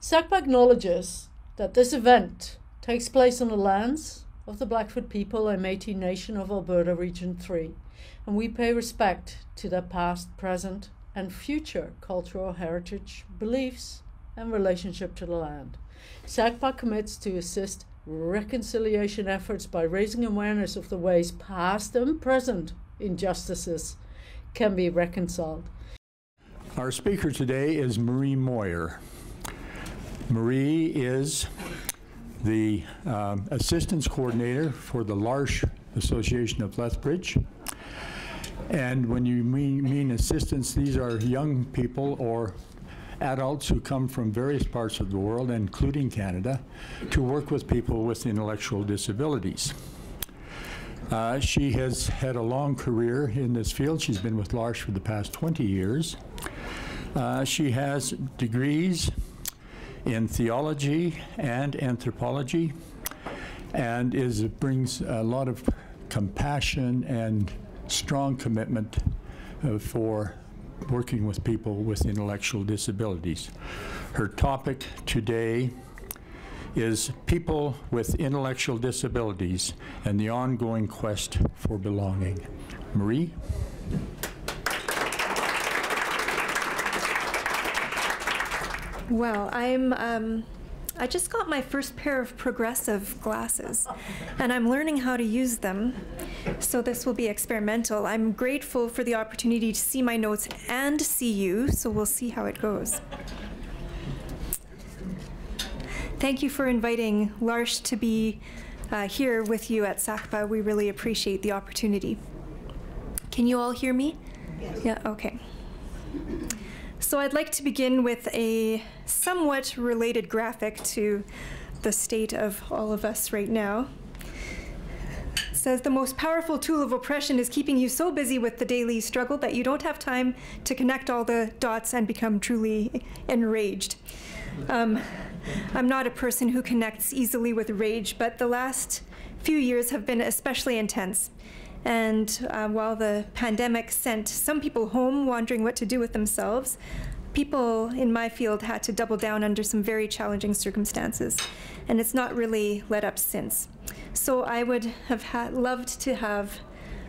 SACPA acknowledges that this event takes place on the lands of the Blackfoot people and Métis Nation of Alberta Region 3, and we pay respect to their past, present, and future cultural heritage, beliefs, and relationship to the land. SACPA commits to assist reconciliation efforts by raising awareness of the ways past and present injustices can be reconciled. Our speaker today is Marie Moyer. Marie is the um, assistance coordinator for the L'Arche Association of Lethbridge. And when you mean, mean assistance, these are young people or adults who come from various parts of the world, including Canada, to work with people with intellectual disabilities. Uh, she has had a long career in this field. She's been with L'Arche for the past 20 years. Uh, she has degrees in theology and anthropology and is brings a lot of compassion and strong commitment uh, for working with people with intellectual disabilities. Her topic today is people with intellectual disabilities and the ongoing quest for belonging. Marie? Well, I'm. Um, I just got my first pair of progressive glasses, and I'm learning how to use them. So this will be experimental. I'm grateful for the opportunity to see my notes and see you, so we'll see how it goes. Thank you for inviting L'Arche to be uh, here with you at SACPA. We really appreciate the opportunity. Can you all hear me? Yes. Yeah, okay. So I'd like to begin with a somewhat related graphic to the state of all of us right now. It says the most powerful tool of oppression is keeping you so busy with the daily struggle that you don't have time to connect all the dots and become truly enraged. Um, I'm not a person who connects easily with rage, but the last few years have been especially intense. And uh, while the pandemic sent some people home wondering what to do with themselves, people in my field had to double down under some very challenging circumstances. And it's not really let up since. So I would have loved to have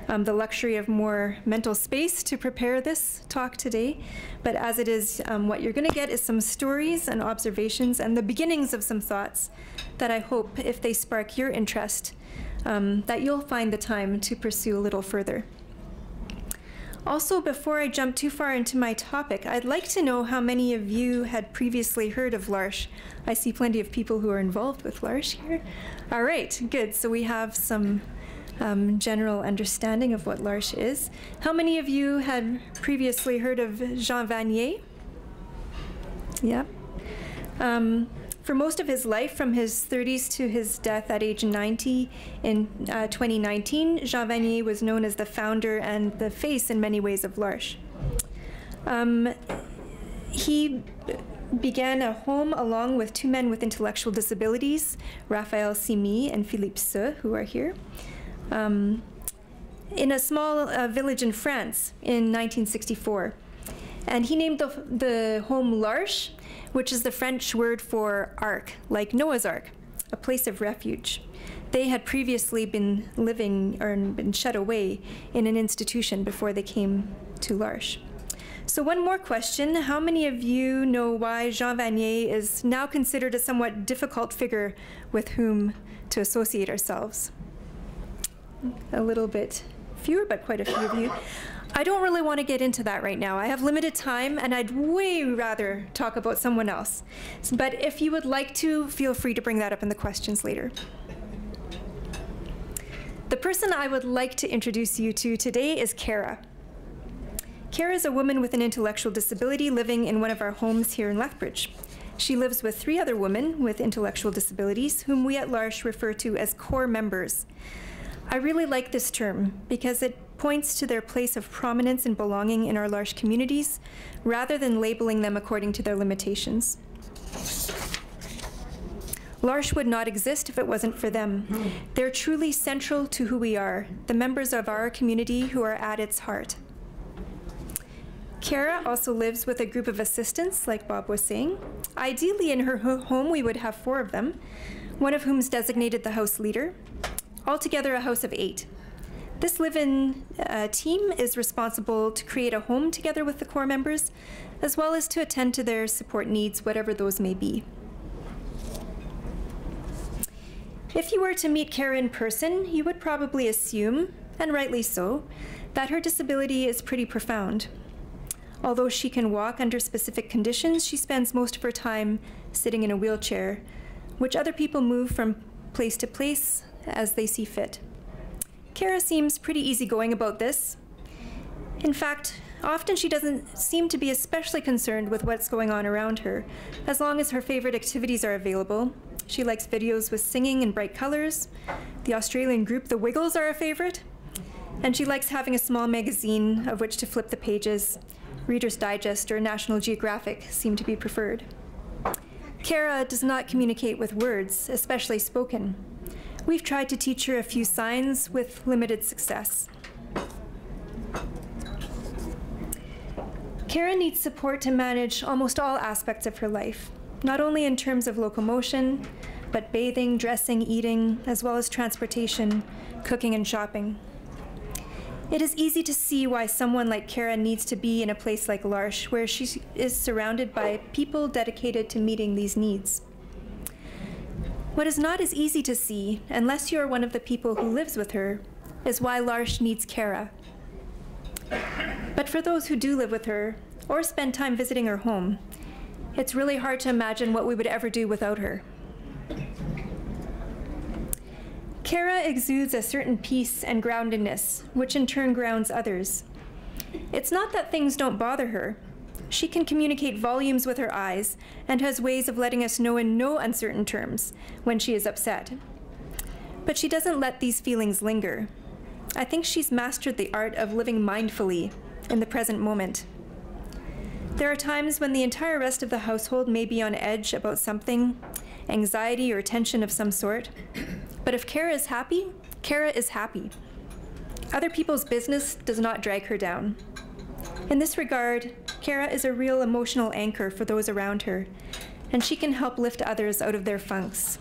um, the luxury of more mental space to prepare this talk today. But as it is, um, what you're going to get is some stories and observations and the beginnings of some thoughts that I hope, if they spark your interest, um, that you'll find the time to pursue a little further. Also, before I jump too far into my topic, I'd like to know how many of you had previously heard of L'Arche. I see plenty of people who are involved with L'Arche here. All right, good. So we have some um, general understanding of what L'Arche is. How many of you had previously heard of Jean Vanier? Yeah. Um, for most of his life, from his 30s to his death at age 90 in uh, 2019, Jean Vanier was known as the founder and the face in many ways of L'Arche. Um, he began a home along with two men with intellectual disabilities, Raphael Simi and Philippe Seux, who are here um, in a small uh, village in France in 1964. And he named the, the home L'Arche, which is the French word for ark, like Noah's Ark, a place of refuge. They had previously been living or been shut away in an institution before they came to L'Arche. So, one more question. How many of you know why Jean Vanier is now considered a somewhat difficult figure with whom to associate ourselves? a little bit fewer, but quite a few of you. I don't really want to get into that right now. I have limited time and I'd way rather talk about someone else. But if you would like to, feel free to bring that up in the questions later. The person I would like to introduce you to today is Kara. Kara is a woman with an intellectual disability living in one of our homes here in Lethbridge. She lives with three other women with intellectual disabilities, whom we at L'Arche refer to as core members. I really like this term because it points to their place of prominence and belonging in our L'Arche communities rather than labeling them according to their limitations. L'Arche would not exist if it wasn't for them. They're truly central to who we are, the members of our community who are at its heart. Kara also lives with a group of assistants, like Bob was saying. Ideally, in her ho- home, we would have four of them, one of whom is designated the house leader. Altogether, a house of eight. This live in uh, team is responsible to create a home together with the core members, as well as to attend to their support needs, whatever those may be. If you were to meet Kara in person, you would probably assume, and rightly so, that her disability is pretty profound. Although she can walk under specific conditions, she spends most of her time sitting in a wheelchair, which other people move from place to place as they see fit. Kara seems pretty easygoing about this. In fact, often she doesn't seem to be especially concerned with what's going on around her, as long as her favorite activities are available. She likes videos with singing and bright colors. The Australian group The Wiggles are a favorite. And she likes having a small magazine of which to flip the pages. Reader's Digest or National Geographic seem to be preferred. Kara does not communicate with words, especially spoken. We've tried to teach her a few signs with limited success. Kara needs support to manage almost all aspects of her life, not only in terms of locomotion, but bathing, dressing, eating, as well as transportation, cooking, and shopping. It is easy to see why someone like Kara needs to be in a place like L'Arche, where she is surrounded by people dedicated to meeting these needs. What is not as easy to see, unless you are one of the people who lives with her, is why L'Arche needs Kara. But for those who do live with her, or spend time visiting her home, it's really hard to imagine what we would ever do without her. Kara exudes a certain peace and groundedness, which in turn grounds others. It's not that things don't bother her. She can communicate volumes with her eyes and has ways of letting us know in no uncertain terms when she is upset. But she doesn't let these feelings linger. I think she's mastered the art of living mindfully in the present moment. There are times when the entire rest of the household may be on edge about something, anxiety or tension of some sort. But if Kara is happy, Kara is happy. Other people's business does not drag her down. In this regard, Kara is a real emotional anchor for those around her, and she can help lift others out of their funks.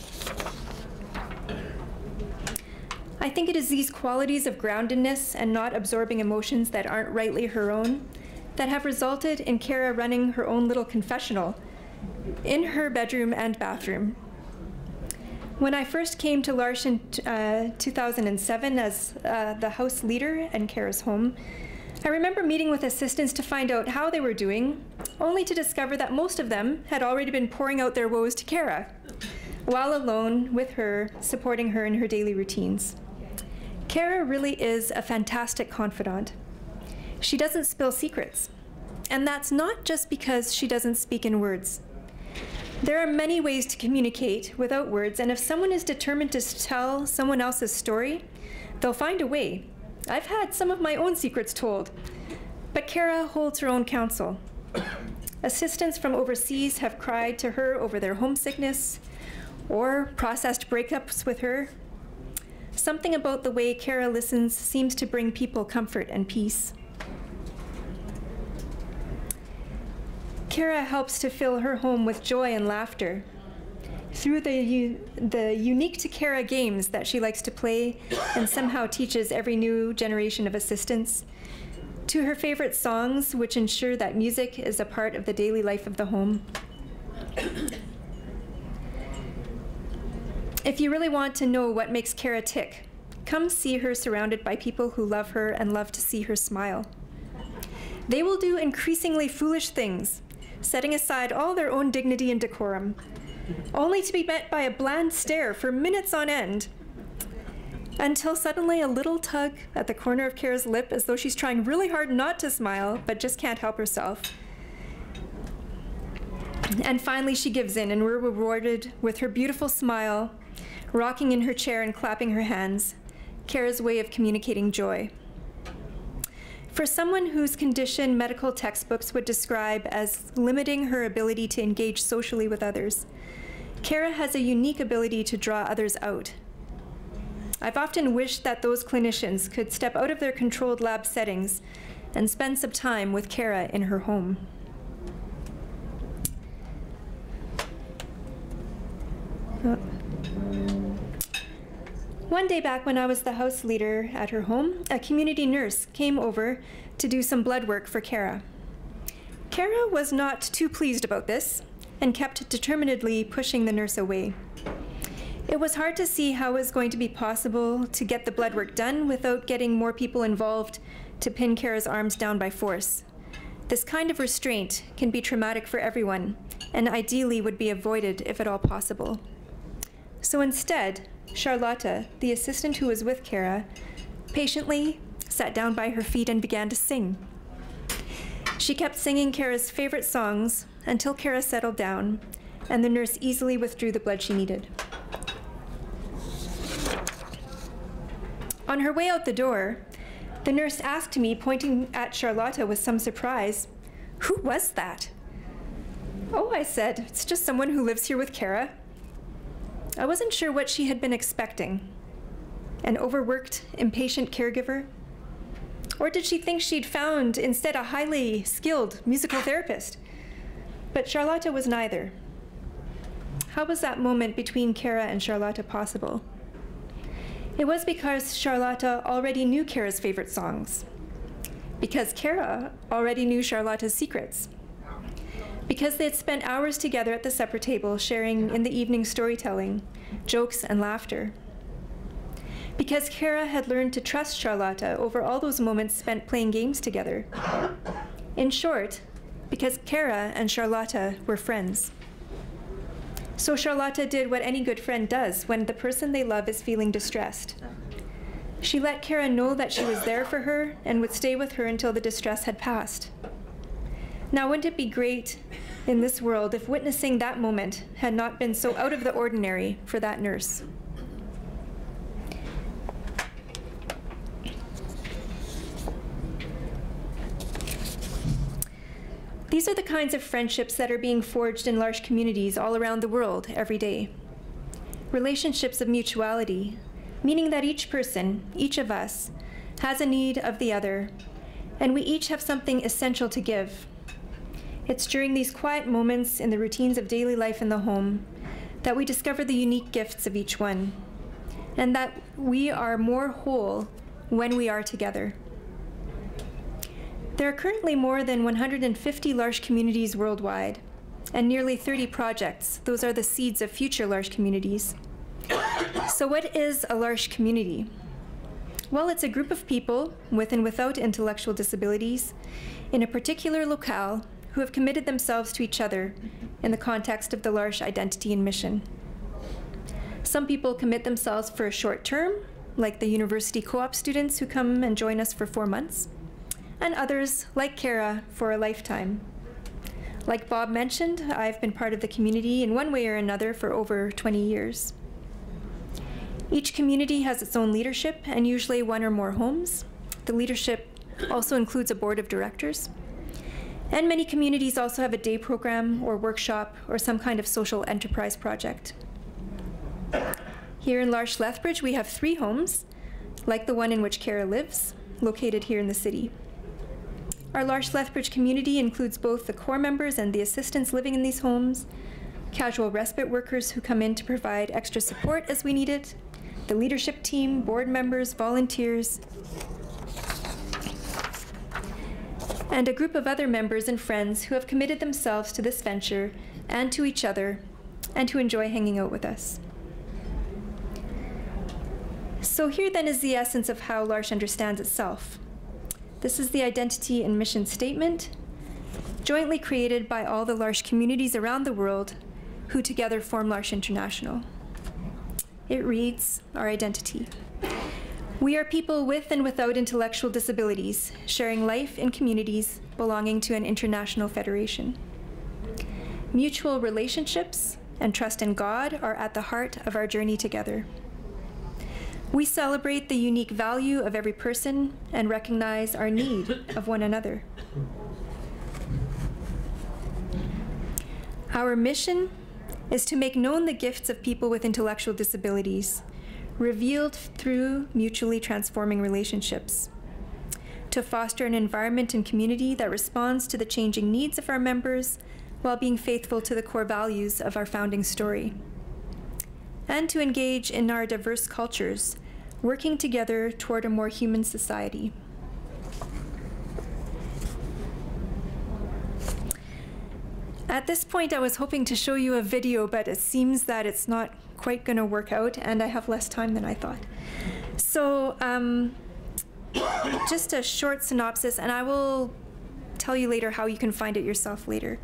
I think it is these qualities of groundedness and not absorbing emotions that aren't rightly her own that have resulted in Kara running her own little confessional in her bedroom and bathroom. When I first came to L'Arche in uh, 2007 as uh, the house leader in Kara's home, I remember meeting with assistants to find out how they were doing, only to discover that most of them had already been pouring out their woes to Kara, while alone with her, supporting her in her daily routines. Kara really is a fantastic confidant. She doesn't spill secrets, and that's not just because she doesn't speak in words. There are many ways to communicate without words, and if someone is determined to tell someone else's story, they'll find a way. I've had some of my own secrets told, but Kara holds her own counsel. Assistants from overseas have cried to her over their homesickness or processed breakups with her. Something about the way Kara listens seems to bring people comfort and peace. Kara helps to fill her home with joy and laughter. Through the, the unique to Kara games that she likes to play and somehow teaches every new generation of assistants, to her favorite songs, which ensure that music is a part of the daily life of the home. If you really want to know what makes Kara tick, come see her surrounded by people who love her and love to see her smile. They will do increasingly foolish things setting aside all their own dignity and decorum, only to be met by a bland stare for minutes on end. Until suddenly a little tug at the corner of Kara's lip as though she's trying really hard not to smile, but just can't help herself. And finally, she gives in, and we're rewarded with her beautiful smile, rocking in her chair and clapping her hands, Kara's way of communicating joy. For someone whose condition medical textbooks would describe as limiting her ability to engage socially with others, Kara has a unique ability to draw others out. I've often wished that those clinicians could step out of their controlled lab settings and spend some time with Kara in her home. One day back when I was the house leader at her home, a community nurse came over to do some blood work for Kara. Kara was not too pleased about this and kept determinedly pushing the nurse away. It was hard to see how it was going to be possible to get the blood work done without getting more people involved to pin Kara's arms down by force. This kind of restraint can be traumatic for everyone and ideally would be avoided if at all possible. So instead, Charlotta, the assistant who was with Kara, patiently sat down by her feet and began to sing. She kept singing Kara's favorite songs until Kara settled down, and the nurse easily withdrew the blood she needed. On her way out the door, the nurse asked me, pointing at Charlotta with some surprise, Who was that? Oh, I said, it's just someone who lives here with Kara. I wasn't sure what she had been expecting. An overworked, impatient caregiver? Or did she think she'd found instead a highly skilled musical therapist? But Charlotta was neither. How was that moment between Kara and Charlotta possible? It was because Charlotta already knew Kara's favorite songs. Because Kara already knew Charlotta's secrets. Because they had spent hours together at the supper table sharing in the evening storytelling, jokes, and laughter because Kara had learned to trust Charlotta over all those moments spent playing games together. In short, because Kara and Charlotta were friends. So Charlotta did what any good friend does when the person they love is feeling distressed. She let Kara know that she was there for her and would stay with her until the distress had passed. Now, wouldn't it be great in this world if witnessing that moment had not been so out of the ordinary for that nurse? These are the kinds of friendships that are being forged in large communities all around the world every day. Relationships of mutuality, meaning that each person, each of us, has a need of the other, and we each have something essential to give. It's during these quiet moments in the routines of daily life in the home that we discover the unique gifts of each one, and that we are more whole when we are together. There are currently more than 150 L'Arche communities worldwide, and nearly 30 projects. Those are the seeds of future L'Arche communities. So, what is a L'Arche community? Well, it's a group of people, with and without intellectual disabilities, in a particular locale who have committed themselves to each other in the context of the L'Arche identity and mission. Some people commit themselves for a short term, like the university co op students who come and join us for four months and others, like Kara, for a lifetime. Like Bob mentioned, I've been part of the community in one way or another for over 20 years. Each community has its own leadership and usually one or more homes. The leadership also includes a board of directors. And many communities also have a day program or workshop or some kind of social enterprise project. Here in L'Arche Lethbridge, we have three homes, like the one in which Kara lives, located here in the city. Our L'Arche Lethbridge community includes both the core members and the assistants living in these homes, casual respite workers who come in to provide extra support as we need it, the leadership team, board members, volunteers, and a group of other members and friends who have committed themselves to this venture and to each other and who enjoy hanging out with us. So here then is the essence of how L'Arche understands itself. This is the identity and mission statement, jointly created by all the L'Arche communities around the world who together form L'Arche International. It reads Our identity. We are people with and without intellectual disabilities, sharing life in communities belonging to an international federation. Mutual relationships and trust in God are at the heart of our journey together. We celebrate the unique value of every person and recognize our need of one another. Our mission is to make known the gifts of people with intellectual disabilities, revealed through mutually transforming relationships. to foster an environment and community that responds to the changing needs of our members while being faithful to the core values of our founding story. And to engage in our diverse cultures, working together toward a more human society. At this point, I was hoping to show you a video, but it seems that it's not quite going to work out, and I have less time than I thought. So, um, just a short synopsis, and I will tell you later how you can find it yourself later.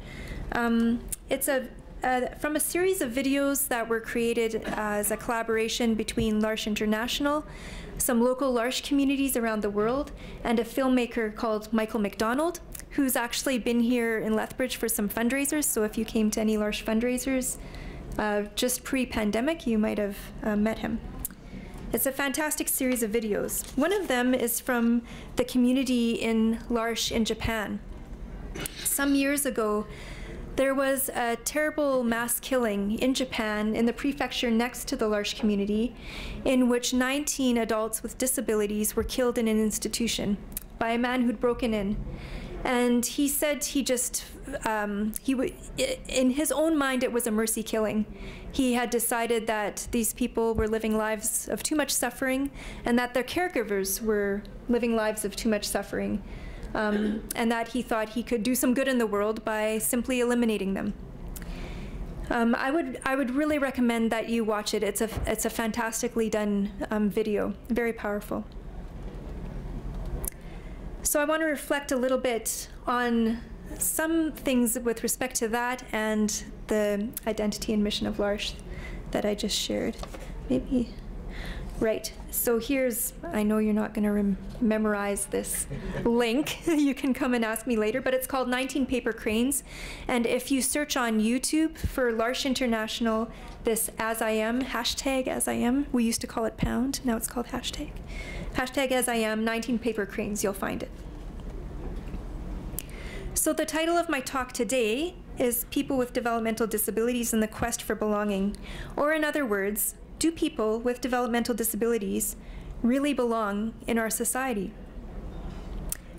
Um, it's a uh, from a series of videos that were created as a collaboration between L'Arche International, some local L'Arche communities around the world, and a filmmaker called Michael McDonald, who's actually been here in Lethbridge for some fundraisers. So if you came to any L'Arche fundraisers uh, just pre-pandemic, you might have uh, met him. It's a fantastic series of videos. One of them is from the community in L'Arche in Japan. Some years ago, there was a terrible mass killing in Japan in the prefecture next to the L'Arche community, in which 19 adults with disabilities were killed in an institution by a man who'd broken in. And he said he just um, he w- in his own mind it was a mercy killing. He had decided that these people were living lives of too much suffering and that their caregivers were living lives of too much suffering um, and that he thought he could do some good in the world by simply eliminating them um, I would I would really recommend that you watch it. It's a it's a fantastically done um, video, very powerful. So I want to reflect a little bit on some things with respect to that and the identity and mission of L'Arche that I just shared. Maybe, right. So here's, I know you're not going to rem- memorize this link. you can come and ask me later, but it's called 19 Paper Cranes. And if you search on YouTube for L'Arche International, this as I am, hashtag as I am, we used to call it pound, now it's called hashtag. Hashtag as I am, 19 paper cranes, you'll find it. So the title of my talk today is People with Developmental Disabilities and the Quest for Belonging. Or in other words, do people with developmental disabilities really belong in our society?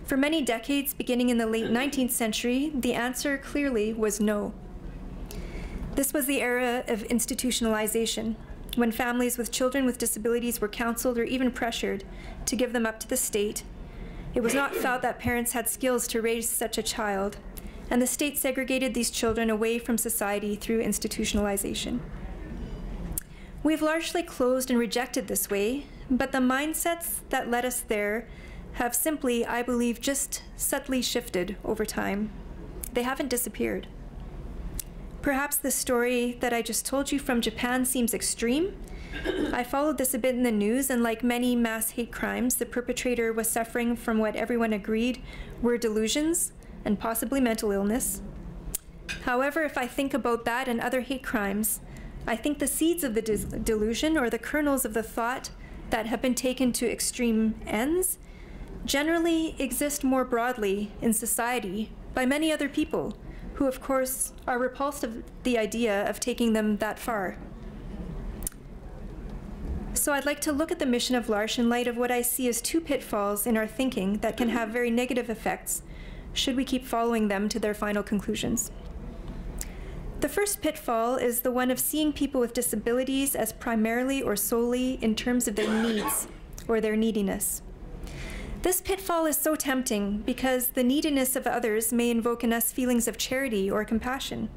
For many decades, beginning in the late 19th century, the answer clearly was no. This was the era of institutionalization, when families with children with disabilities were counseled or even pressured to give them up to the state. It was not felt that parents had skills to raise such a child, and the state segregated these children away from society through institutionalization. We've largely closed and rejected this way, but the mindsets that led us there have simply, I believe, just subtly shifted over time. They haven't disappeared. Perhaps the story that I just told you from Japan seems extreme. I followed this a bit in the news, and like many mass hate crimes, the perpetrator was suffering from what everyone agreed were delusions and possibly mental illness. However, if I think about that and other hate crimes, I think the seeds of the delusion or the kernels of the thought that have been taken to extreme ends generally exist more broadly in society by many other people who, of course, are repulsed of the idea of taking them that far. So I'd like to look at the mission of L'Arche in light of what I see as two pitfalls in our thinking that can mm-hmm. have very negative effects should we keep following them to their final conclusions. The first pitfall is the one of seeing people with disabilities as primarily or solely in terms of their needs or their neediness. This pitfall is so tempting because the neediness of others may invoke in us feelings of charity or compassion.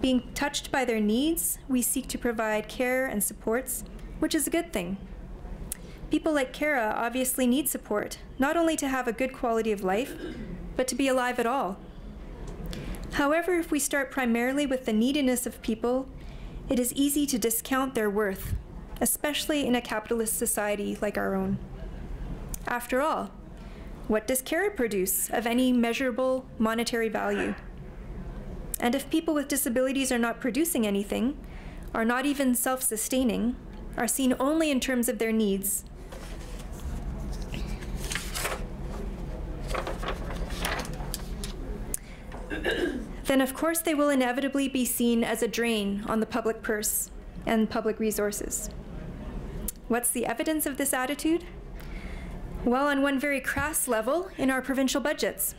Being touched by their needs, we seek to provide care and supports, which is a good thing. People like Kara obviously need support, not only to have a good quality of life, but to be alive at all. However, if we start primarily with the neediness of people, it is easy to discount their worth, especially in a capitalist society like our own. After all, what does Kara produce of any measurable monetary value? And if people with disabilities are not producing anything, are not even self sustaining, are seen only in terms of their needs, then of course they will inevitably be seen as a drain on the public purse and public resources. What's the evidence of this attitude? Well, on one very crass level, in our provincial budgets.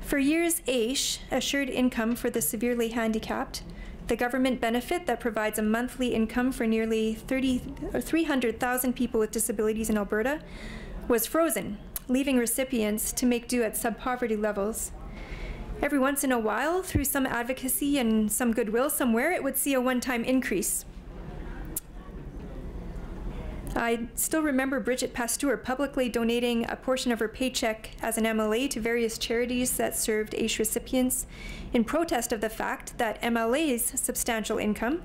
For years, AISH, Assured Income for the Severely Handicapped, the government benefit that provides a monthly income for nearly 30, 300,000 people with disabilities in Alberta, was frozen, leaving recipients to make do at sub poverty levels. Every once in a while, through some advocacy and some goodwill somewhere, it would see a one time increase. I still remember Bridget Pastoor publicly donating a portion of her paycheck as an MLA to various charities that served AISH recipients in protest of the fact that MLA's substantial income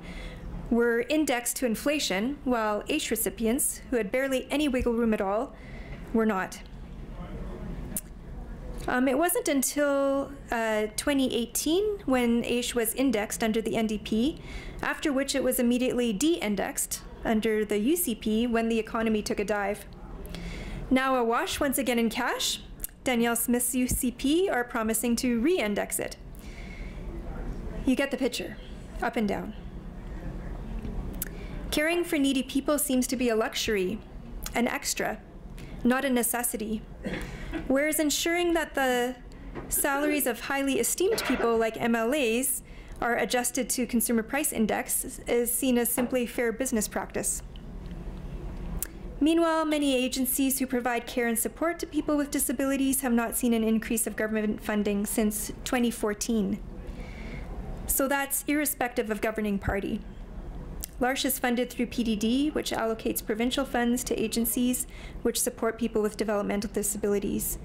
were indexed to inflation, while AISH recipients, who had barely any wiggle room at all, were not. Um, it wasn't until uh, 2018 when AISH was indexed under the NDP, after which it was immediately de indexed under the UCP when the economy took a dive. Now awash once again in cash, Danielle Smith's UCP are promising to re index it. You get the picture, up and down. Caring for needy people seems to be a luxury, an extra, not a necessity. Whereas ensuring that the salaries of highly esteemed people like MLAs are adjusted to consumer price index is seen as simply fair business practice. Meanwhile, many agencies who provide care and support to people with disabilities have not seen an increase of government funding since 2014. So that's irrespective of governing party. L'Arche is funded through PDD, which allocates provincial funds to agencies which support people with developmental disabilities.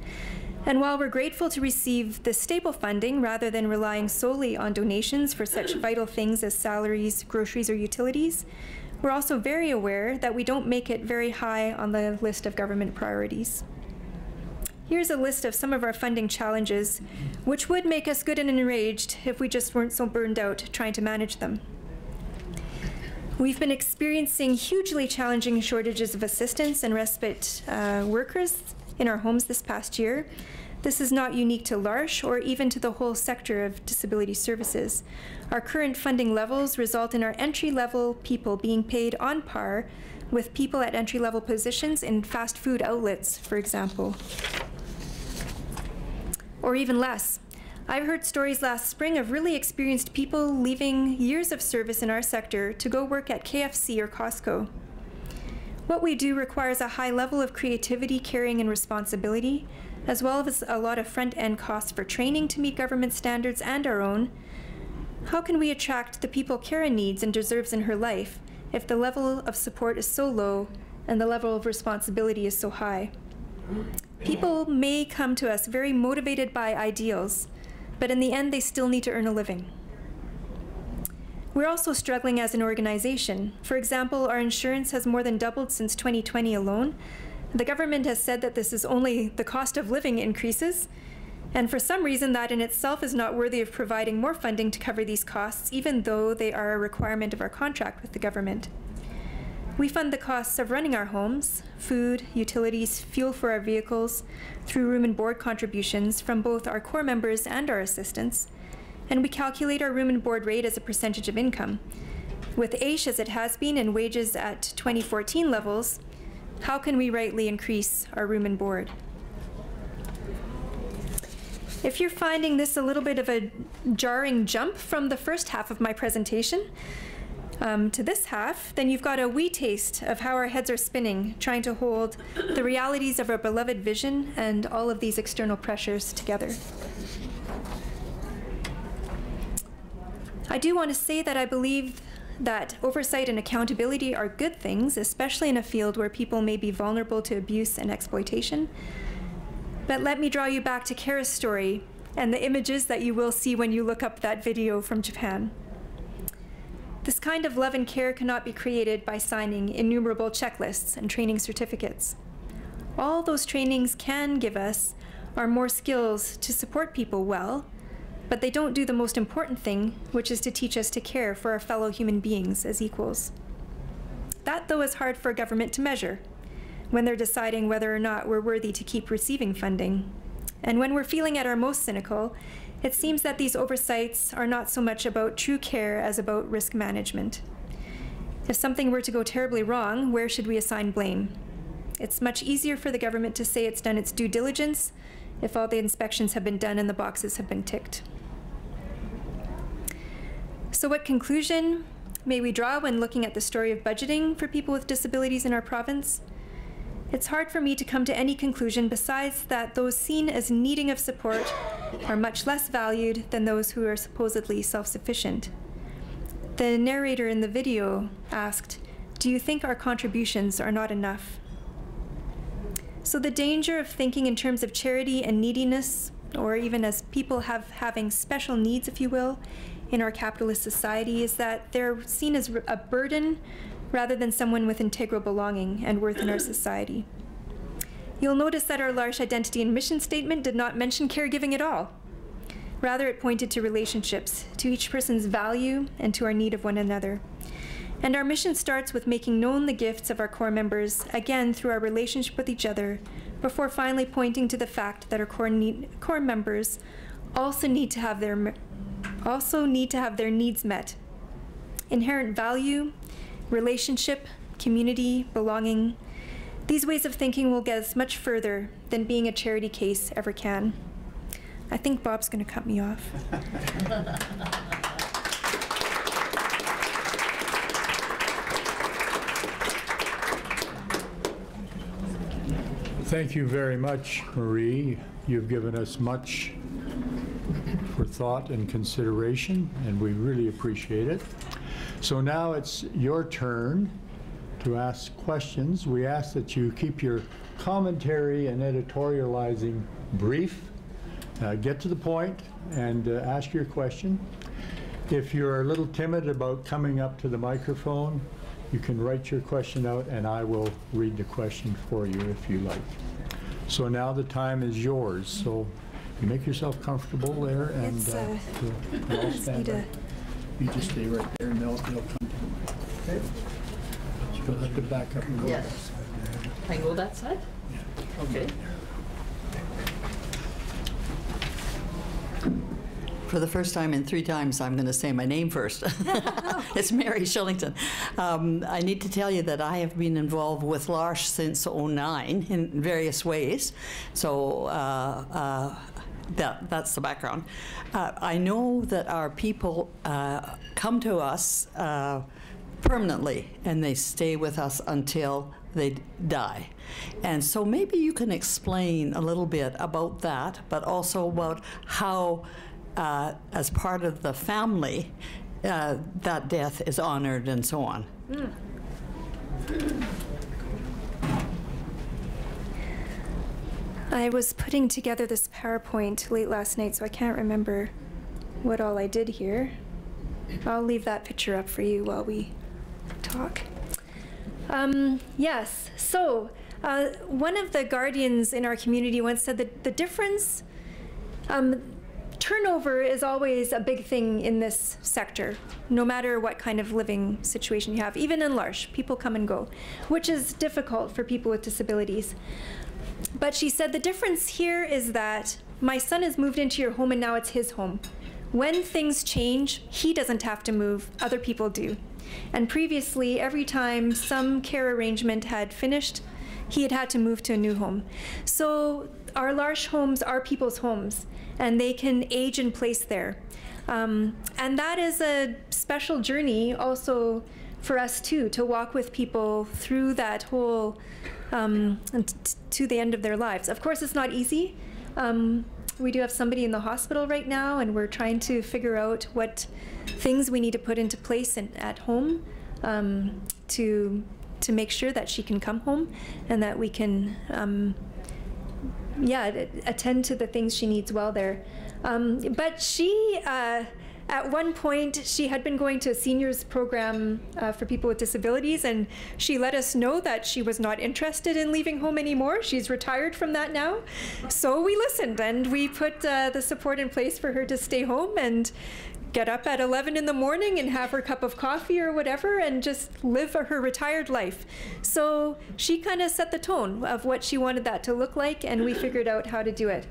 And while we're grateful to receive the stable funding rather than relying solely on donations for such vital things as salaries, groceries, or utilities, we're also very aware that we don't make it very high on the list of government priorities. Here's a list of some of our funding challenges, which would make us good and enraged if we just weren't so burned out trying to manage them. We've been experiencing hugely challenging shortages of assistance and respite uh, workers in our homes this past year. This is not unique to L'Arche or even to the whole sector of disability services. Our current funding levels result in our entry level people being paid on par with people at entry level positions in fast food outlets, for example, or even less. I've heard stories last spring of really experienced people leaving years of service in our sector to go work at KFC or Costco. What we do requires a high level of creativity, caring, and responsibility, as well as a lot of front end costs for training to meet government standards and our own. How can we attract the people Kara needs and deserves in her life if the level of support is so low and the level of responsibility is so high? People may come to us very motivated by ideals, but in the end, they still need to earn a living. We're also struggling as an organization. For example, our insurance has more than doubled since 2020 alone. The government has said that this is only the cost of living increases, and for some reason, that in itself is not worthy of providing more funding to cover these costs, even though they are a requirement of our contract with the government. We fund the costs of running our homes, food, utilities, fuel for our vehicles, through room and board contributions from both our core members and our assistants, and we calculate our room and board rate as a percentage of income. With AISH as it has been and wages at 2014 levels, how can we rightly increase our room and board? If you're finding this a little bit of a jarring jump from the first half of my presentation um, to this half, then you've got a wee taste of how our heads are spinning, trying to hold the realities of our beloved vision and all of these external pressures together. I do want to say that I believe that oversight and accountability are good things, especially in a field where people may be vulnerable to abuse and exploitation. But let me draw you back to Kara's story and the images that you will see when you look up that video from Japan. This kind of love and care cannot be created by signing innumerable checklists and training certificates. All those trainings can give us are more skills to support people well but they don't do the most important thing, which is to teach us to care for our fellow human beings as equals. That, though, is hard for a government to measure when they're deciding whether or not we're worthy to keep receiving funding. And when we're feeling at our most cynical, it seems that these oversights are not so much about true care as about risk management. If something were to go terribly wrong, where should we assign blame? It's much easier for the government to say it's done its due diligence if all the inspections have been done and the boxes have been ticked. So, what conclusion may we draw when looking at the story of budgeting for people with disabilities in our province? It's hard for me to come to any conclusion besides that those seen as needing of support are much less valued than those who are supposedly self sufficient. The narrator in the video asked, Do you think our contributions are not enough? So, the danger of thinking in terms of charity and neediness, or even as people have having special needs, if you will, in our capitalist society, is that they're seen as a burden rather than someone with integral belonging and worth in our society. You'll notice that our L'Arche identity and mission statement did not mention caregiving at all. Rather, it pointed to relationships, to each person's value, and to our need of one another. And our mission starts with making known the gifts of our core members, again through our relationship with each other, before finally pointing to the fact that our core, need, core members also need to have their also need to have their needs met. Inherent value, relationship, community, belonging. These ways of thinking will get us much further than being a charity case ever can. I think Bob's going to cut me off. Thank you very much, Marie. You've given us much for thought and consideration, and we really appreciate it. So now it's your turn to ask questions. We ask that you keep your commentary and editorializing brief. Uh, get to the point and uh, ask your question. If you're a little timid about coming up to the microphone, you can write your question out and I will read the question for you if you like. So now the time is yours. So you make yourself comfortable there and It's, uh, uh, all stand You just stay right there and they'll, they'll come to you. Okay. You'll have to back up and go. Yes. Can I go that side? Yeah. Okay. For the first time in three times, I'm going to say my name first. it's Mary Shillington. Um, I need to tell you that I have been involved with L'Arche since 09 in various ways. So uh, uh, that, that's the background. Uh, I know that our people uh, come to us uh, permanently and they stay with us until they die. And so maybe you can explain a little bit about that, but also about how, uh, as part of the family, uh, that death is honored and so on. I was putting together this PowerPoint late last night, so I can't remember what all I did here. I'll leave that picture up for you while we talk. Um, yes, so uh, one of the guardians in our community once said that the difference, um, turnover is always a big thing in this sector, no matter what kind of living situation you have. Even in L'Arche, people come and go, which is difficult for people with disabilities. But she said the difference here is that my son has moved into your home and now it's his home. When things change, he doesn't have to move, other people do. And previously, every time some care arrangement had finished, he had had to move to a new home. So our L'Arche homes are people's homes, and they can age in place there. Um, and that is a special journey also for us too, to walk with people through that whole um, to the end of their lives. Of course, it's not easy. Um, we do have somebody in the hospital right now, and we're trying to figure out what things we need to put into place in, at home um, to to make sure that she can come home and that we can um, yeah attend to the things she needs well there um, but she uh, at one point she had been going to a seniors program uh, for people with disabilities and she let us know that she was not interested in leaving home anymore she's retired from that now so we listened and we put uh, the support in place for her to stay home and get up at 11 in the morning and have her cup of coffee or whatever and just live her retired life. So she kind of set the tone of what she wanted that to look like, and we figured out how to do it.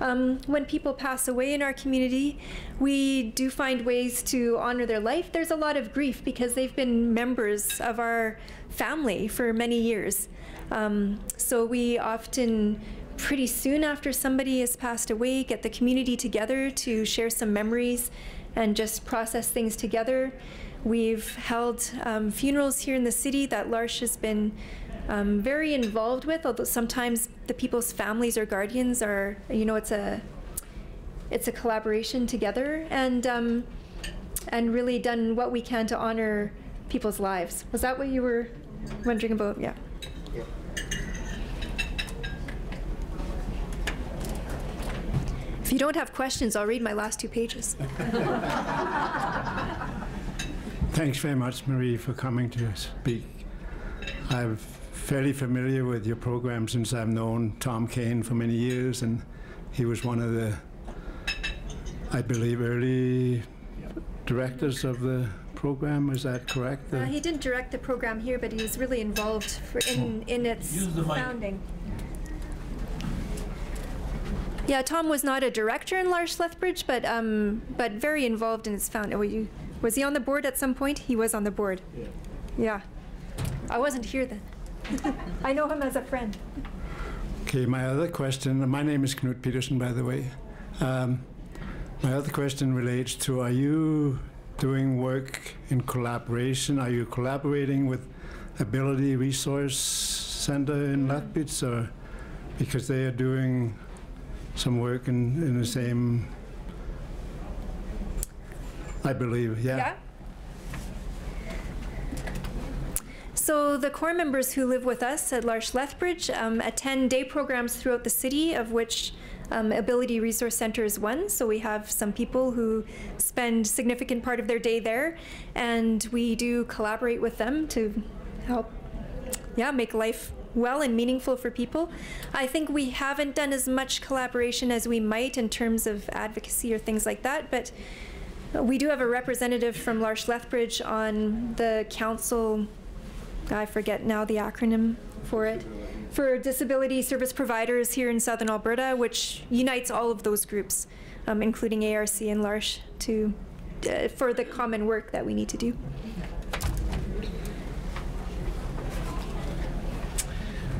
Um, when people pass away in our community, we do find ways to honor their life. There's a lot of grief because they've been members of our family for many years. Um, so we often, pretty soon after somebody has passed away, get the community together to share some memories and just process things together. We've held um, funerals here in the city that L'Arche has been um, very involved with, although sometimes the people's families or guardians are, you know, it's a it's a collaboration together and um, and really done what we can to honor people's lives. Was that what you were wondering about? Yeah. If you don't have questions, I'll read my last two pages. Thanks very much, Marie, for coming to speak. I'm fairly familiar with your program since I've known Tom Kane for many years, and he was one of the, I believe, early directors of the program. Is that correct? Uh, he didn't direct the program here, but he was really involved for in, in its founding. Yeah, Tom was not a director in L'Arche Lethbridge, but um, but very involved in its founding. Were you, was he on the board at some point? He was on the board. Yeah. Yeah. I wasn't here then. I know him as a friend. Okay, my other question, my name is Knut Peterson, by the way. Um, my other question relates to are you doing work in collaboration? Are you collaborating with Ability Resource Center in Lethbridge, or because they are doing some work in, in the same, I believe, yeah? Yeah. So the core members who live with us at L'Arche Lethbridge um, attend day programs throughout the city, of which um, Ability Resource Center is one. So we have some people who spend significant part of their day there, and we do collaborate with them to help, yeah, make life well and meaningful for people. I think we haven't done as much collaboration as we might in terms of advocacy or things like that, but we do have a representative from L'Arche Lethbridge on the council I forget now the acronym for it, for disability service providers here in southern Alberta, which unites all of those groups, um, including ARC and L'Arche, to uh, for the common work that we need to do.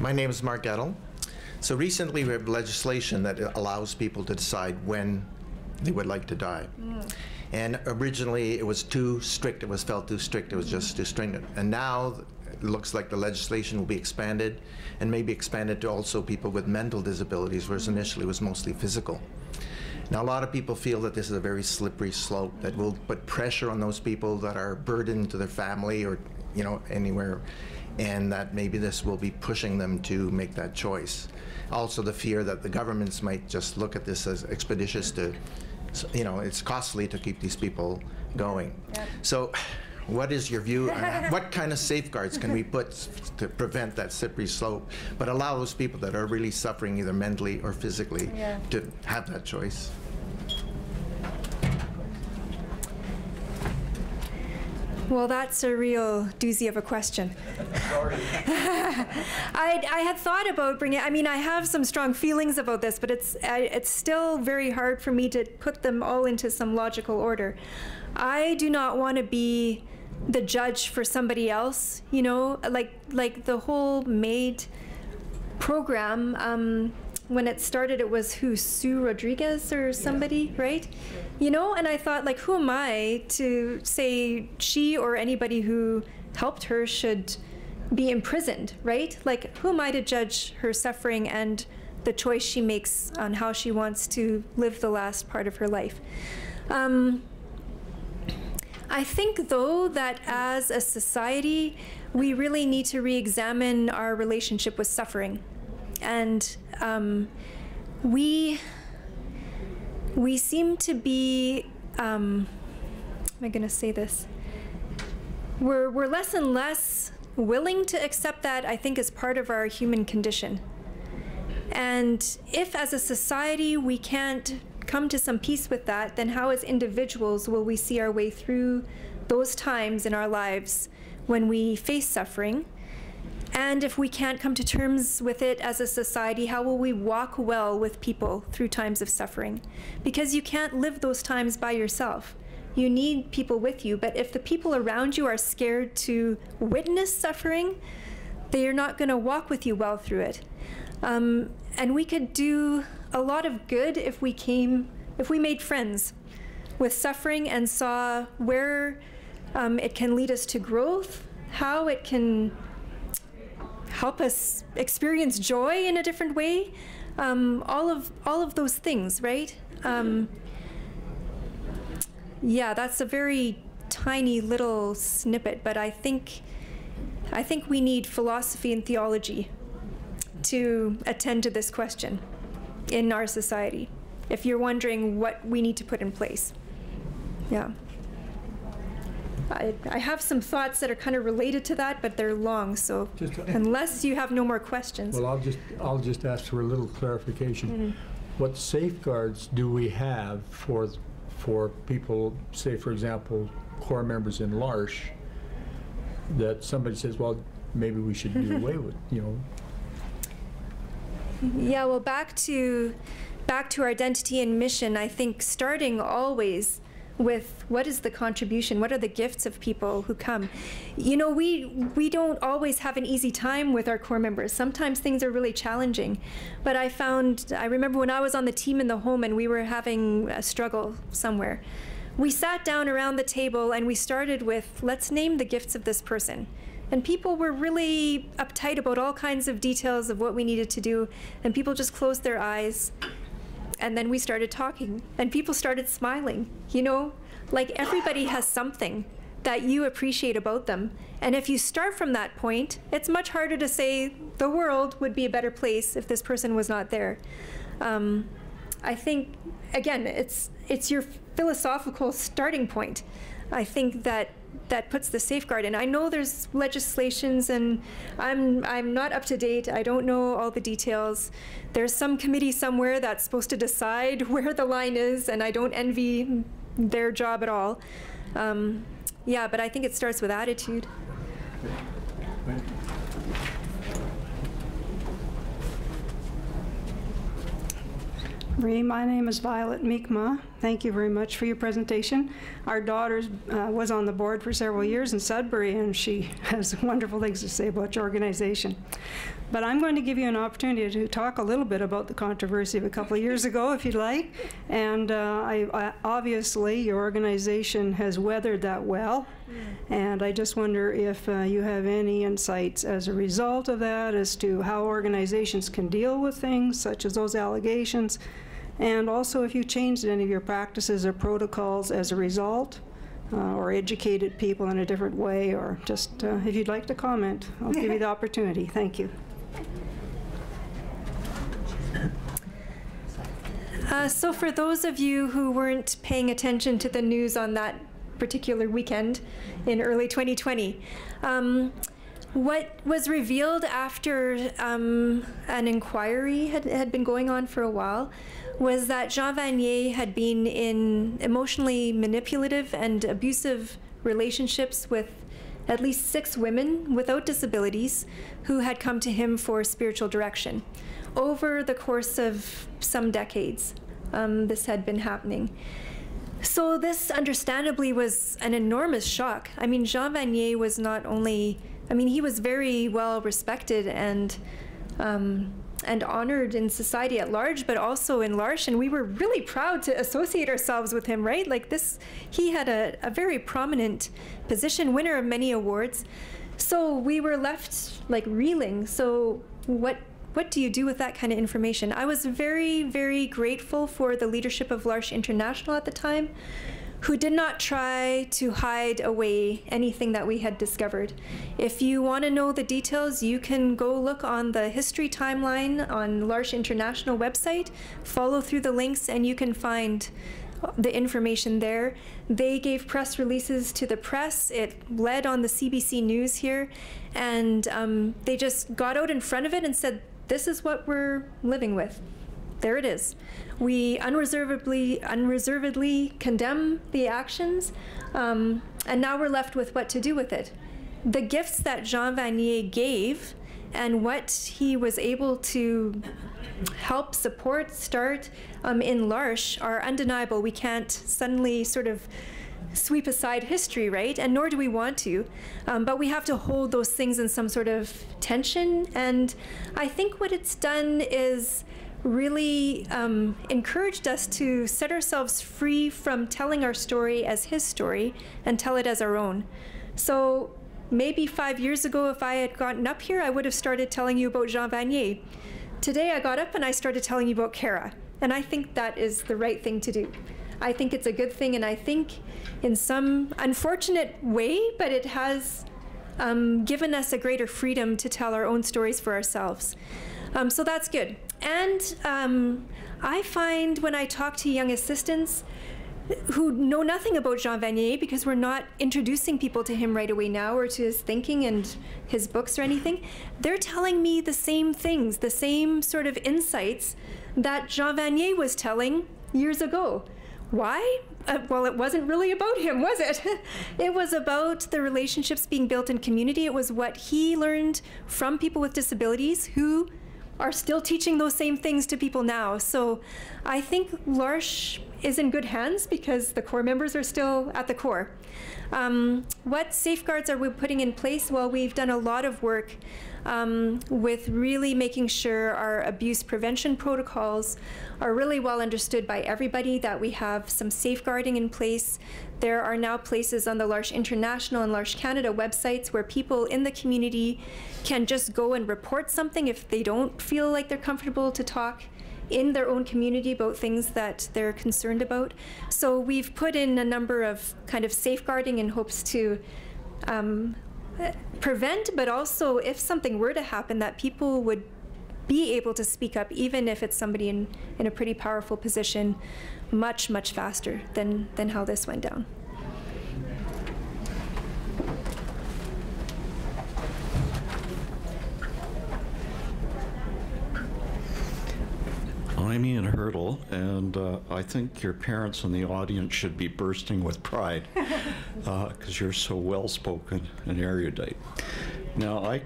My name is Mark Gettle. So recently we have legislation that allows people to decide when they would like to die. Mm. And originally it was too strict, it was felt too strict, it was just too stringent. And now it looks like the legislation will be expanded and maybe expanded to also people with mental disabilities, whereas initially it was mostly physical. Now, a lot of people feel that this is a very slippery slope that will put pressure on those people that are burdened to their family or, you know, anywhere and that maybe this will be pushing them to make that choice. Also, the fear that the governments might just look at this as expeditious to, you know, it's costly to keep these people going. Yep. So, what is your view? what kind of safeguards can we put to prevent that slippery slope, but allow those people that are really suffering either mentally or physically yeah. to have that choice? Well, that's a real doozy of a question. I, I had thought about bringing. I mean, I have some strong feelings about this, but it's I, it's still very hard for me to put them all into some logical order. I do not want to be the judge for somebody else. You know, like like the whole MAID program. Um, when it started, it was who Sue Rodriguez or somebody, yeah. right? You know, and I thought, like, who am I to say she or anybody who helped her should be imprisoned, right? Like, who am I to judge her suffering and the choice she makes on how she wants to live the last part of her life? Um, I think, though, that as a society, we really need to re examine our relationship with suffering and um, we we seem to be um, am I going to say this? We're we're less and less willing to accept that. I think as part of our human condition. And if, as a society, we can't come to some peace with that, then how, as individuals, will we see our way through those times in our lives when we face suffering And if we can't come to terms with it as a society, how will we walk well with people through times of suffering? Because you can't live those times by yourself. You need people with you, but if the people around you are scared to witness suffering, they are not going to walk with you well through it. Um, and we could do a lot of good if we came, if we made friends with suffering and saw where um, it can lead us to growth, how it can help us experience joy in a different way. Um, all of all of those things, right? Um, yeah, that's a very tiny little snippet, but I think I think we need philosophy and theology to attend to this question in our society. If you're wondering what we need to put in place, yeah. I, I have some thoughts that are kind of related to that, but they're long. So Just- unless you have no more questions, Well, I'll just, I'll just ask for a little clarification. Mm-hmm. What safeguards do we have for, for people, say, for example, core members in L'Arche, that somebody says, well, maybe we should do away with, you know? Yeah, well, back to back to our identity and mission. I think starting always with what is the contribution? What are the gifts of people who come? You know, we we don't always have an easy time with our core members. Sometimes things are really challenging. But I found I remember when I was on the team in the home and we were having a struggle somewhere. We sat down around the table and we started with let's name the gifts of this person. And people were really uptight about all kinds of details of what we needed to do. And people just closed their eyes. And then we started talking. And people started smiling. You know, like everybody has something that you appreciate about them. And if you start from that point, it's much harder to say the world would be a better place if this person was not there. Um, I think, again, it's it's your philosophical starting point. I think that that puts the safeguard in. I know there's legislations, and I'm I'm not up to date. I don't know all the details. There's some committee somewhere that's supposed to decide where the line is, and I don't envy their job at all. Um, yeah, but I think it starts with attitude. My name is Violet Meekma. Thank you very much for your presentation. Our daughter uh, was on the board for several years in Sudbury, and she has wonderful things to say about your organization. But I'm going to give you an opportunity to talk a little bit about the controversy of a couple of years ago, if you'd like. And uh, I, I, obviously, your organization has weathered that well. And I just wonder if uh, you have any insights as a result of that as to how organizations can deal with things such as those allegations, and also if you changed any of your practices or protocols as a result, uh, or educated people in a different way, or just uh, if you'd like to comment, I'll give you the opportunity. Thank you. Uh, so, for those of you who weren't paying attention to the news on that particular weekend in early 2020, um, what was revealed after um, an inquiry had, had been going on for a while was that Jean Vanier had been in emotionally manipulative and abusive relationships with at least six women without disabilities who had come to him for spiritual direction. Over the course of some decades, um, this had been happening. So, this understandably was an enormous shock. I mean, Jean Vanier was not only, I mean, he was very well respected and um, and honored in society at large, but also in L'Arche. And we were really proud to associate ourselves with him, right? Like this, he had a, a very prominent position, winner of many awards. So we were left like reeling. So what what do you do with that kind of information? I was very, very grateful for the leadership of L'Arche International at the time, who did not try to hide away anything that we had discovered. If you want to know the details, you can go look on the history timeline on L'Arche International website, follow through the links, and you can find the information there. They gave press releases to the press. It led on the CBC News here, and um, they just got out in front of it and said, "This is what we're living with." There it is. We unreservedly, unreservedly condemn the actions, um, and now we're left with what to do with it. The gifts that Jean Vanier gave and what he was able to help support, start um, in L'Arche are undeniable. We can't suddenly sort of sweep aside history, right? And nor do we want to. Um, but we have to hold those things in some sort of tension. And I think what it's done is really um, encouraged us to set ourselves free from telling our story as his story and tell it as our own. So maybe five years ago, if I had gotten up here, I would have started telling you about Jean Vanier. Today, I got up and I started telling you about Kara. And I think that is the right thing to do. I think it's a good thing, and I think in some unfortunate way, but it has um, given us a greater freedom to tell our own stories for ourselves. Um, so that's good. And um, I find when I talk to young assistants, who know nothing about Jean Vanier because we're not introducing people to him right away now or to his thinking and his books or anything, they're telling me the same things, the same sort of insights that Jean Vanier was telling years ago. Why? Uh, well, it wasn't really about him, was it? it was about the relationships being built in community. It was what he learned from people with disabilities who are still teaching those same things to people now. So I think L'Arche is in good hands because the core members are still at the core. Um, what safeguards are we putting in place? Well, we've done a lot of work um, with really making sure our abuse prevention protocols are really well understood by everybody, that we have some safeguarding in place. There are now places on the L'Arche International and L'Arche Canada websites where people in the community can just go and report something if they don't feel like they're comfortable to talk in their own community about things that they're concerned about. So we've put in a number of kind of safeguarding in hopes to um, prevent, but also if something were to happen, that people would be able to speak up, even if it's somebody in, in a pretty powerful position, much, much faster than, than how this went down. I'm Ian Hurdle, and uh, I think your parents in the audience should be bursting with pride because uh, you're so well spoken and erudite. Now, I.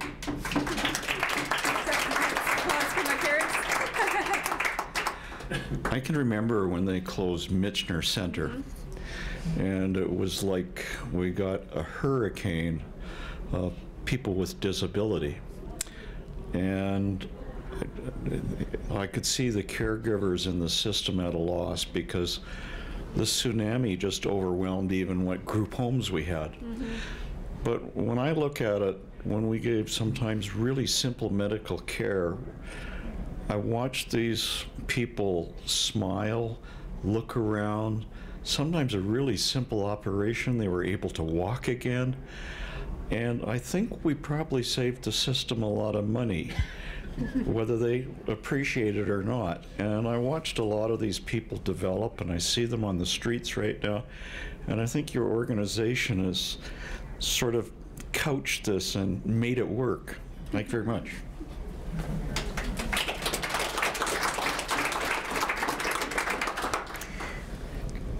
I can remember when they closed Michener Center, mm-hmm. and it was like we got a hurricane of people with disability. And I could see the caregivers in the system at a loss because the tsunami just overwhelmed even what group homes we had. Mm-hmm. But when I look at it, when we gave sometimes really simple medical care, I watched these people smile, look around. Sometimes a really simple operation, they were able to walk again. And I think we probably saved the system a lot of money whether they appreciate it or not. And I watched a lot of these people develop, and I see them on the streets right now. And I think your organization has sort of couched this and made it work. Thank you very much.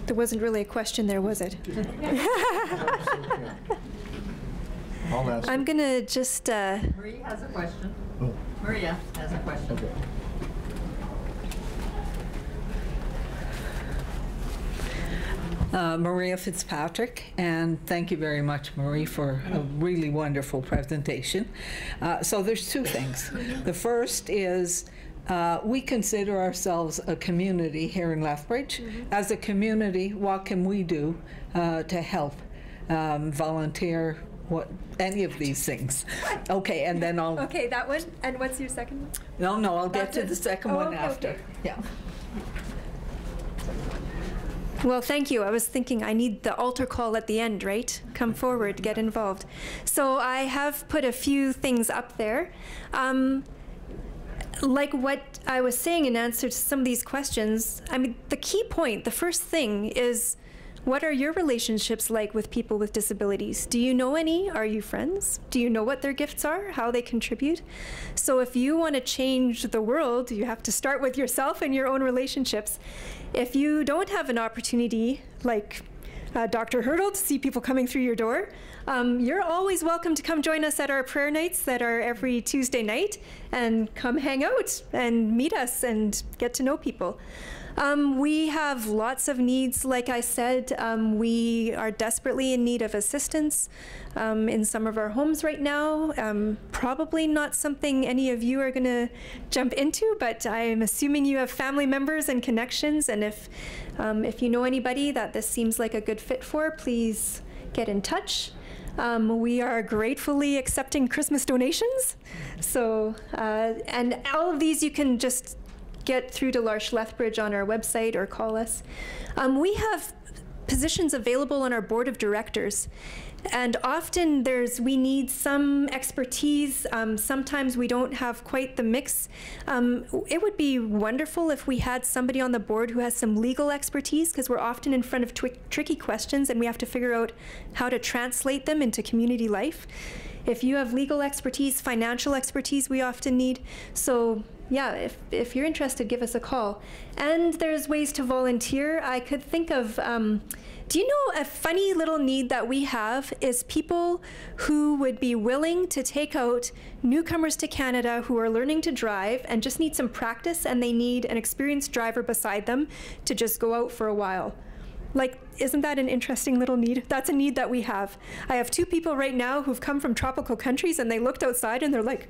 There wasn't really a question there, was it? I'm going to just. Uh, Marie has a question. Oh. Maria has a question. Okay. Uh, Maria Fitzpatrick, and thank you very much, Marie, for a really wonderful presentation. Uh, so there's two things. The first is uh, we consider ourselves a community here in Lethbridge. Mm-hmm. As a community, what can we do uh, to help? Um, volunteer, what any of these things. Okay, and then I'll. Okay, that one. And what's your second one? No, no, I'll get to the second oh, one okay, after. Okay. Yeah. Well, thank you. I was thinking I need the altar call at the end, right? Come forward, get involved. So I have put a few things up there. Um, like what I was saying in answer to some of these questions, I mean, the key point, the first thing is what are your relationships like with people with disabilities? Do you know any? Are you friends? Do you know what their gifts are? How they contribute? So, if you want to change the world, you have to start with yourself and your own relationships. If you don't have an opportunity, like uh, Dr. Hurdle to see people coming through your door. Um, you're always welcome to come join us at our prayer nights that are every Tuesday night and come hang out and meet us and get to know people. Um, we have lots of needs. Like I said, um, we are desperately in need of assistance um, in some of our homes right now. Um, probably not something any of you are going to jump into, but I'm assuming you have family members and connections. And if um, if you know anybody that this seems like a good fit for, please get in touch. Um, we are gratefully accepting Christmas donations. So, uh, and all of these you can just get through to L'Arche Lethbridge on our website or call us. Um, we have positions available on our board of directors. And often there's we need some expertise. Um, sometimes we don't have quite the mix. Um, it would be wonderful if we had somebody on the board who has some legal expertise because we're often in front of tricky questions and we have to figure out how to translate them into community life. If you have legal expertise, financial expertise, we often need. So yeah, if, if you're interested, give us a call. And there's ways to volunteer. I could think of, um, do you know a funny little need that we have is people who would be willing to take out newcomers to Canada who are learning to drive and just need some practice and they need an experienced driver beside them to just go out for a while. Like, isn't that an interesting little need? That's a need that we have. I have two people right now who've come from tropical countries and they looked outside and they're like,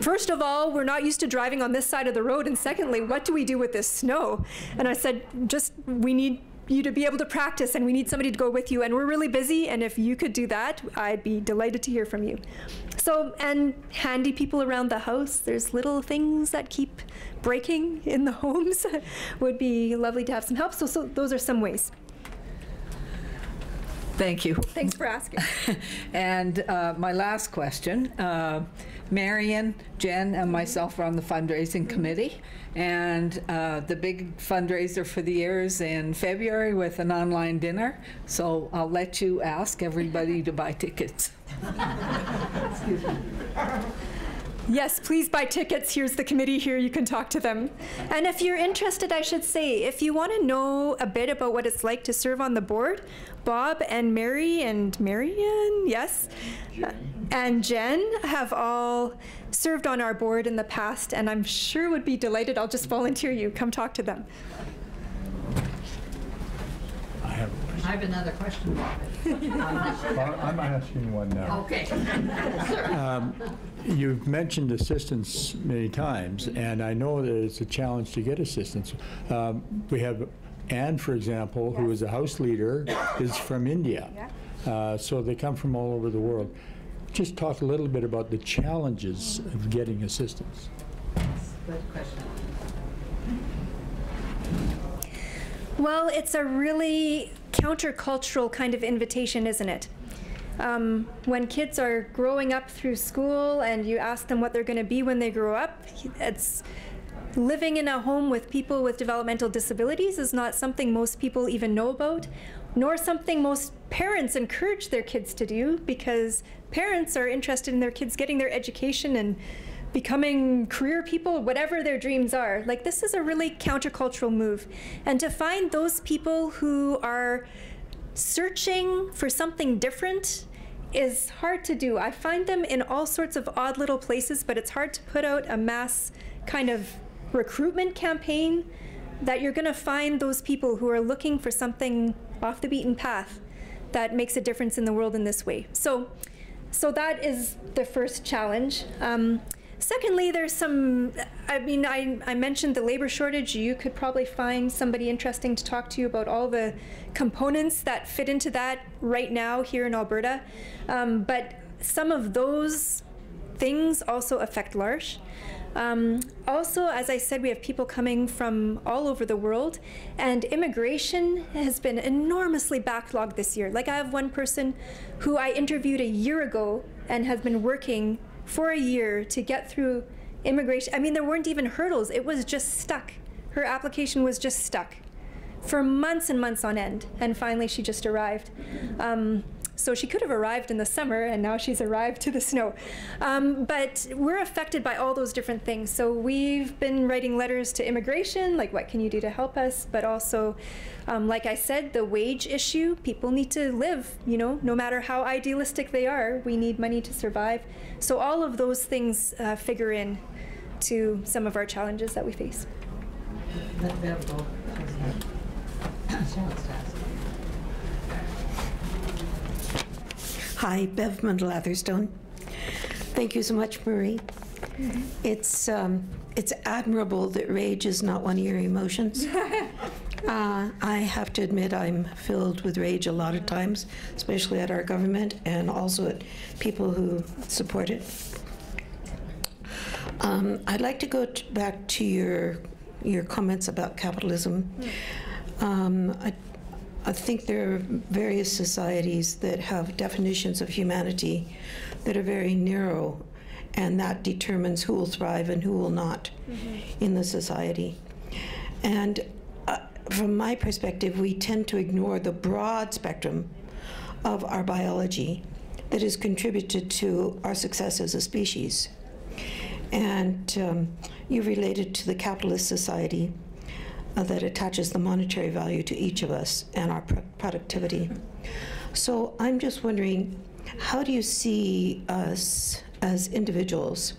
First of all, we're not used to driving on this side of the road. And secondly, what do we do with this snow? And I said, just we need you to be able to practice and we need somebody to go with you. And we're really busy. And if you could do that, I'd be delighted to hear from you. So, and handy people around the house, there's little things that keep breaking in the homes. Would be lovely to have some help. So, so those are some ways. Thank you. Thanks for asking. and uh, my last question uh, Marion, Jen, and myself are on the fundraising committee. And uh, the big fundraiser for the year is in February with an online dinner. So I'll let you ask everybody to buy tickets. Yes, please buy tickets. Here's the committee here. You can talk to them. And if you're interested, I should say, if you want to know a bit about what it's like to serve on the board, Bob and Mary and Marianne, yes, uh, and Jen have all served on our board in the past, and I'm sure would be delighted. I'll just volunteer you. Come talk to them. I have, I have another question, I'm asking one now. Okay. Um, You've mentioned assistance many times, and I know that it's a challenge to get assistance. Um, we have Anne, for example, who is a house leader, is from India. Uh, so they come from all over the world. Just talk a little bit about the challenges of getting assistance. Good question. Well, it's a really countercultural kind of invitation, isn't it? Um, when kids are growing up through school and you ask them what they're going to be when they grow up, it's living in a home with people with developmental disabilities is not something most people even know about, nor something most parents encourage their kids to do because parents are interested in their kids getting their education and becoming career people, whatever their dreams are. Like, this is a really countercultural move. And to find those people who are searching for something different is hard to do. I find them in all sorts of odd little places, but it's hard to put out a mass kind of recruitment campaign that you're going to find those people who are looking for something off the beaten path that makes a difference in the world in this way. So, so that is the first challenge. Um, Secondly, there's some, I mean, I, I mentioned the labor shortage. You could probably find somebody interesting to talk to you about all the components that fit into that right now here in Alberta. Um, but some of those things also affect L'Arche. Um, also, as I said, we have people coming from all over the world, and immigration has been enormously backlogged this year. Like, I have one person who I interviewed a year ago and has been working for a year to get through immigration. I mean, there weren't even hurdles, it was just stuck. Her application was just stuck for months and months on end, and finally she just arrived. Um, So she could have arrived in the summer, and now she's arrived to the snow. Um, but we're affected by all those different things. So we've been writing letters to immigration, like what can you do to help us, but also, um, like I said, the wage issue. People need to live, you know, no matter how idealistic they are, we need money to survive. So all of those things uh, figure in to some of our challenges that we face. Let Bev go. She wants to ask. Hi, Bev Muendel Atherstone. Thank you so much, Marie. It's um, it's admirable that rage is not one of your emotions. uh, I have to admit, I'm filled with rage a lot of times, especially at our government and also at people who support it. Um, I'd like to go t- back to your your comments about capitalism. Um, I, I think there are various societies that have definitions of humanity that are very narrow, and that determines who will thrive and who will not in the society. And uh, from my perspective, we tend to ignore the broad spectrum of our biology that has contributed to our success as a species. And um, you related to the capitalist society uh, that attaches the monetary value to each of us and our pro- productivity. So I'm just wondering, how do you see us as individuals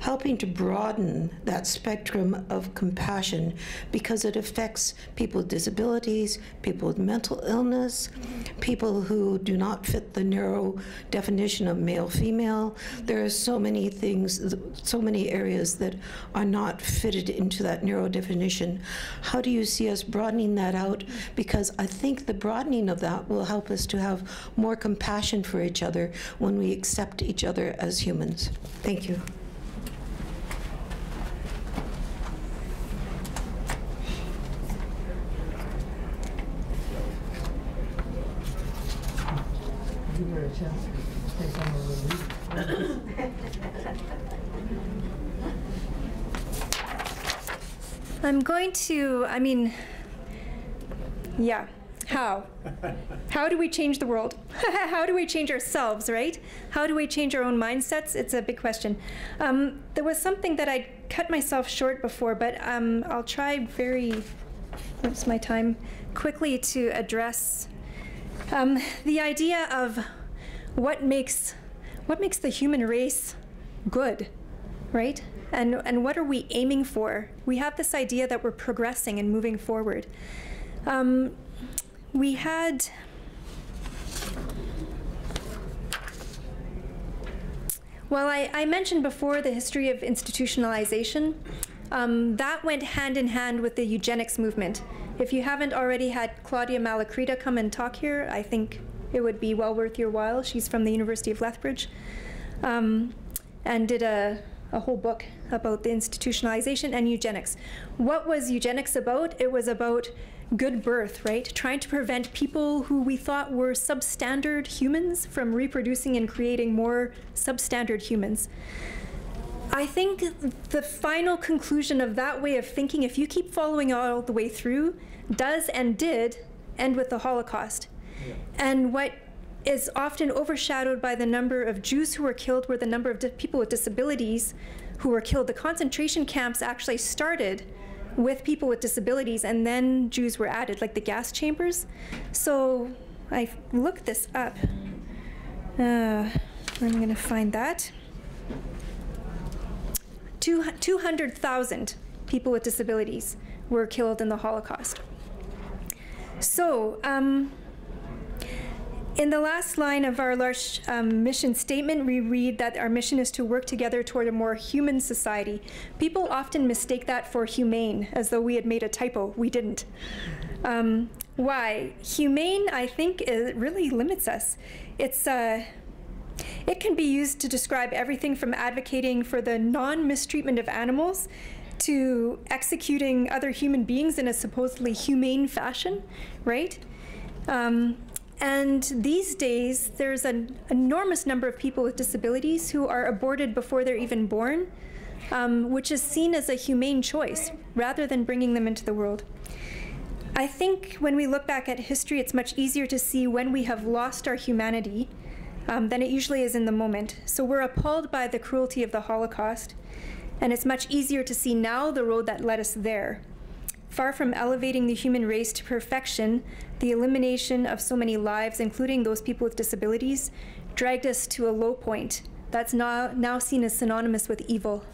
helping to broaden that spectrum of compassion because it affects people with disabilities, people with mental illness, people who do not fit the narrow definition of male female. There are so many things, so many areas that are not fitted into that narrow definition. How do you see us broadening that out? Because I think the broadening of that will help us to have more compassion for each other when we accept each other as humans. Thank you. Chance to. I'm going to, I mean, yeah. How? How do we change the world? How do we change ourselves, right? How do we change our own mindsets? It's a big question. Um, there was something that I cut myself short before, but um, I'll try very, what's my time, quickly to address um, the idea of what makes what makes the human race good, right? And and what are we aiming for? We have this idea that we're progressing and moving forward. Um, we had well I, I mentioned before the history of institutionalization um, that went hand in hand with the eugenics movement if you haven't already had claudia Malacrida come and talk here i think it would be well worth your while she's from the university of lethbridge um, and did a, a whole book about the institutionalization and eugenics what was eugenics about it was about good birth, right? Trying to prevent people who we thought were substandard humans from reproducing and creating more substandard humans. I think the final conclusion of that way of thinking, if you keep following all the way through, does and did end with the Holocaust. And what is often overshadowed by the number of Jews who were killed were the number of people with disabilities who were killed. The concentration camps actually started with people with disabilities, and then Jews were added, like the gas chambers. So I looked this up. Uh, I'm going to find that. Two, 200,000 people with disabilities were killed in the Holocaust. So, um, in the last line of our large um, mission statement, we read that our mission is to work together toward a more human society. People often mistake that for humane, as though we had made a typo. We didn't. Um, why? Humane, I think, it really limits us. It's uh, it can be used to describe everything from advocating for the non mistreatment of animals to executing other human beings in a supposedly humane fashion, right? Um, and these days, there's an enormous number of people with disabilities who are aborted before they're even born, um, which is seen as a humane choice rather than bringing them into the world. I think when we look back at history, it's much easier to see when we have lost our humanity um, than it usually is in the moment. So we're appalled by the cruelty of the Holocaust, and it's much easier to see now the road that led us there. Far from elevating the human race to perfection, the elimination of so many lives, including those people with disabilities, dragged us to a low point that's now, now seen as synonymous with evil.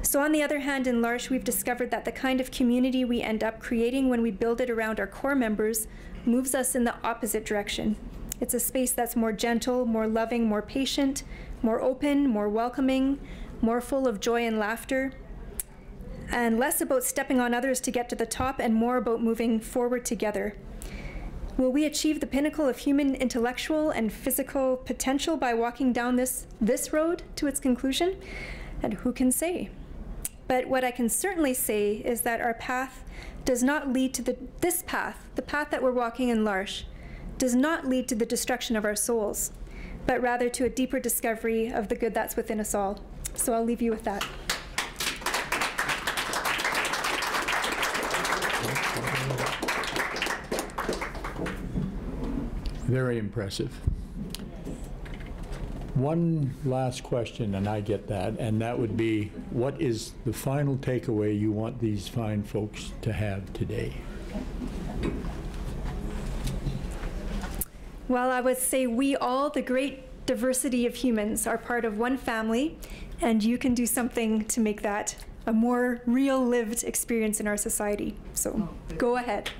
So, on the other hand, in L'Arche, we've discovered that the kind of community we end up creating when we build it around our core members moves us in the opposite direction. It's a space that's more gentle, more loving, more patient, more open, more welcoming, more full of joy and laughter, and less about stepping on others to get to the top and more about moving forward together. Will we achieve the pinnacle of human intellectual and physical potential by walking down this, this road to its conclusion? And who can say? But what I can certainly say is that our path does not lead to the, this path, the path that we're walking in L'Arche, does not lead to the destruction of our souls, but rather to a deeper discovery of the good that's within us all. So I'll leave you with that. Very impressive. One last question, and I get that, and that would be, what is the final takeaway you want these fine folks to have today? Well, I would say we all, the great diversity of humans, are part of one family, and you can do something to make that a more real lived experience in our society. So go ahead.